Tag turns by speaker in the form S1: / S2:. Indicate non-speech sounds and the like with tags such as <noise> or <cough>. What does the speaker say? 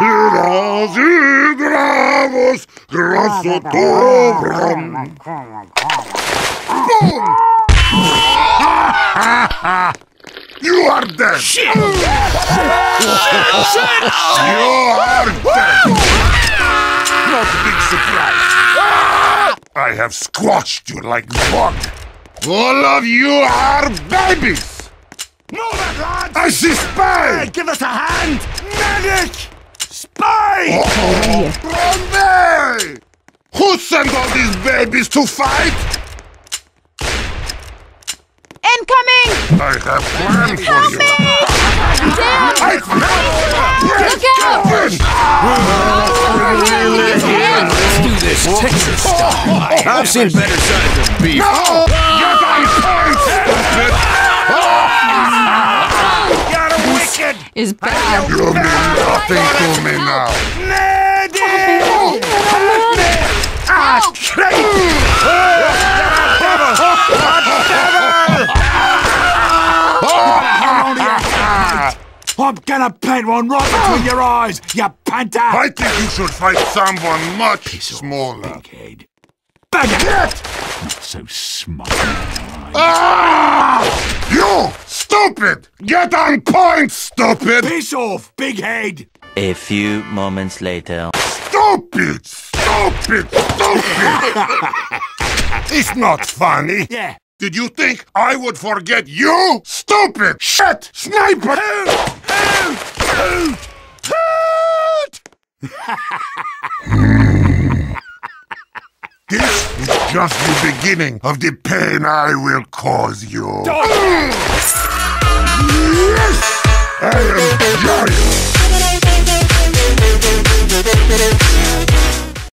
S1: Grazi gravos, grasso dobram. Boom! You are dead!
S2: Shit!
S1: you are dead! Not a big surprise. I have squashed you like bug. All of you are babies!
S2: Move it, lads!
S1: I see spy!
S2: Hey, give us a hand! Medic! Spy!
S1: Oh, oh Bromley! Who sent all these babies to fight?
S3: Incoming!
S1: I have plans for
S3: Help
S1: you.
S3: me! Damn!
S1: I
S3: Look out!
S4: Let's do this oh, Texas oh, style. I've seen better sides of beef.
S1: No!
S3: Is bad.
S1: You mean nothing to me now.
S2: Medic! Ah, traitor! I'm gonna paint one right between your eyes, you panther!
S1: I think you should fight someone much smaller.
S2: Head. Bagger! Not so smart.
S1: Ah! You! Stupid! Get on point, stupid!
S2: Piss off, big head!
S5: A few moments later.
S1: Stupid! Stupid! Stupid! <laughs> it's not funny.
S2: Yeah.
S1: Did you think I would forget you? Stupid! Shit! Sniper! <laughs> This is just the beginning of the pain I will cause you. <laughs>